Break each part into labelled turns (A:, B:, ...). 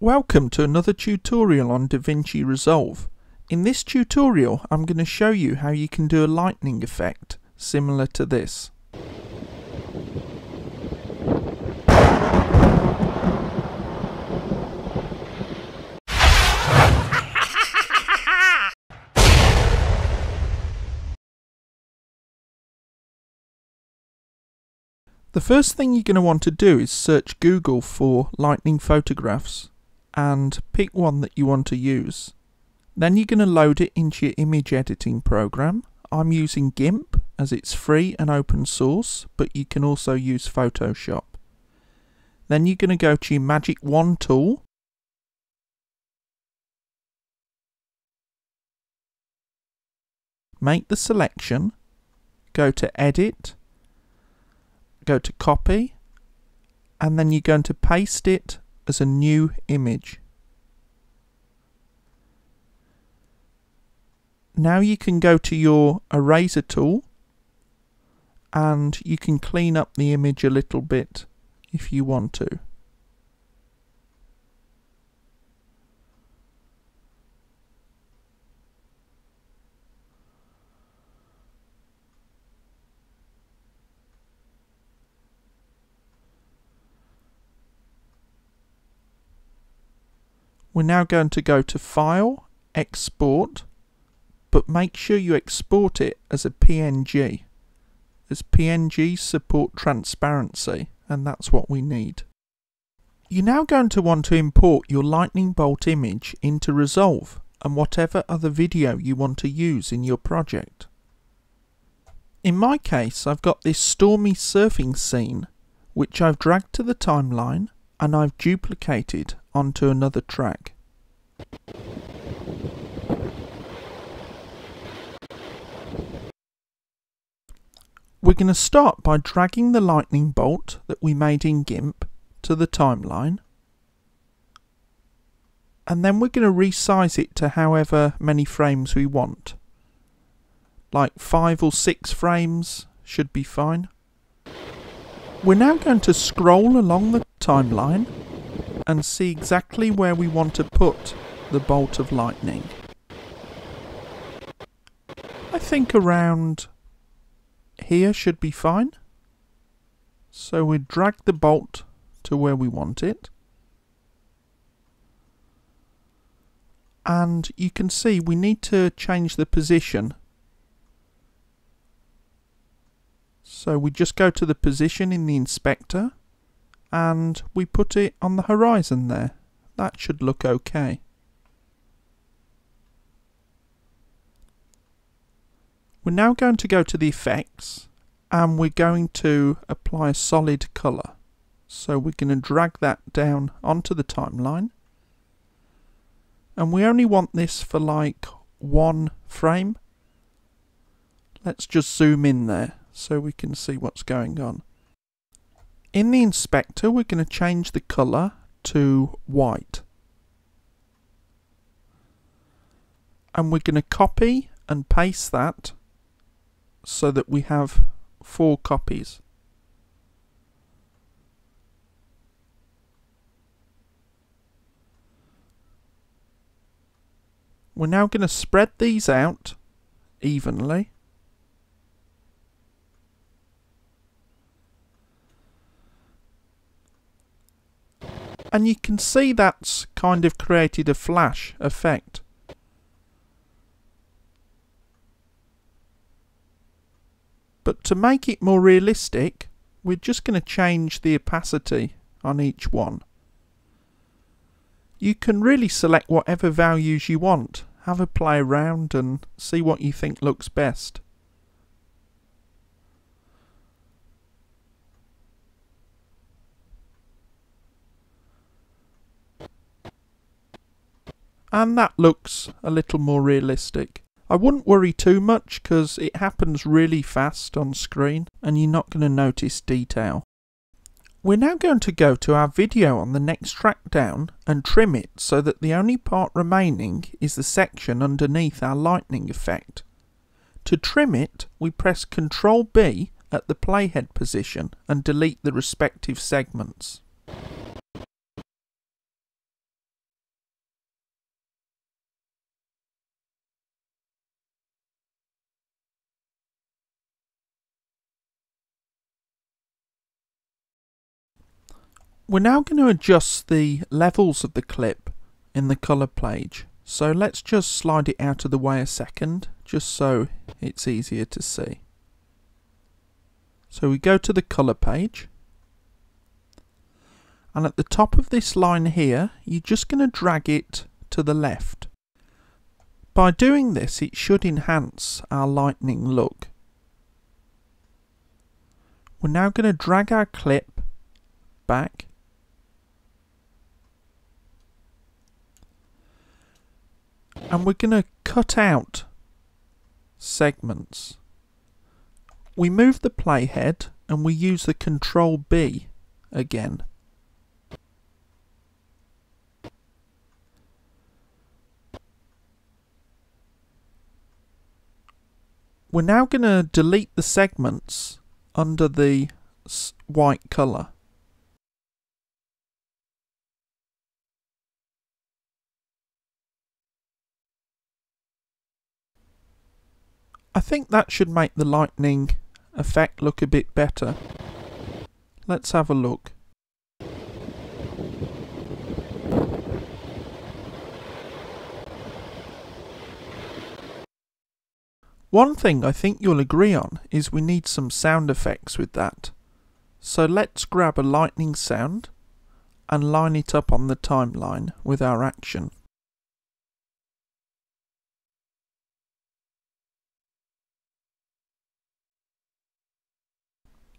A: Welcome to another tutorial on DaVinci Resolve. In this tutorial I'm going to show you how you can do a lightning effect similar to this. The first thing you're going to want to do is search Google for lightning photographs and pick one that you want to use. Then you're going to load it into your image editing program. I'm using GIMP as it's free and open source, but you can also use Photoshop. Then you're going to go to your Magic Wand tool. Make the selection, go to Edit, go to copy and then you're going to paste it as a new image. Now you can go to your eraser tool and you can clean up the image a little bit if you want to. We're now going to go to File, Export, but make sure you export it as a PNG, as PNGs support transparency, and that's what we need. You're now going to want to import your lightning bolt image into Resolve and whatever other video you want to use in your project. In my case, I've got this stormy surfing scene, which I've dragged to the timeline and I've duplicated onto another track. We're going to start by dragging the lightning bolt that we made in GIMP to the timeline and then we're going to resize it to however many frames we want. Like 5 or 6 frames should be fine. We're now going to scroll along the timeline and see exactly where we want to put the bolt of lightning. I think around here should be fine. So we drag the bolt to where we want it. And you can see we need to change the position. So we just go to the position in the inspector and we put it on the horizon there. That should look okay. We're now going to go to the effects and we're going to apply a solid colour. So we're going to drag that down onto the timeline. And we only want this for like one frame. Let's just zoom in there so we can see what's going on. In the inspector, we're going to change the colour to white. And we're going to copy and paste that so that we have four copies. We're now going to spread these out evenly. And you can see that's kind of created a flash effect. But to make it more realistic, we're just going to change the opacity on each one. You can really select whatever values you want. Have a play around and see what you think looks best. And that looks a little more realistic. I wouldn't worry too much because it happens really fast on screen and you're not going to notice detail. We're now going to go to our video on the next track down and trim it so that the only part remaining is the section underneath our lightning effect. To trim it, we press Ctrl B at the playhead position and delete the respective segments. We're now going to adjust the levels of the clip in the colour page. So let's just slide it out of the way a second, just so it's easier to see. So we go to the colour page. And at the top of this line here, you're just going to drag it to the left. By doing this, it should enhance our lightning look. We're now going to drag our clip back and we're going to cut out segments. We move the playhead and we use the control B again. We're now going to delete the segments under the white colour. I think that should make the lightning effect look a bit better. Let's have a look. One thing I think you'll agree on is we need some sound effects with that. So let's grab a lightning sound and line it up on the timeline with our action.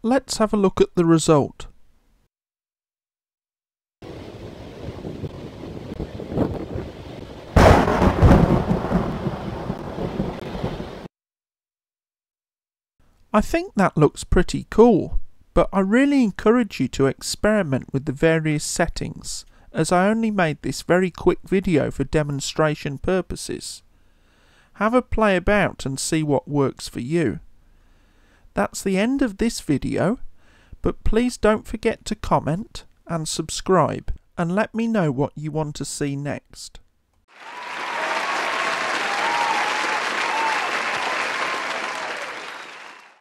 A: Let's have a look at the result. I think that looks pretty cool, but I really encourage you to experiment with the various settings as I only made this very quick video for demonstration purposes. Have a play about and see what works for you. That's the end of this video, but please don't forget to comment and subscribe and let me know what you want to see next.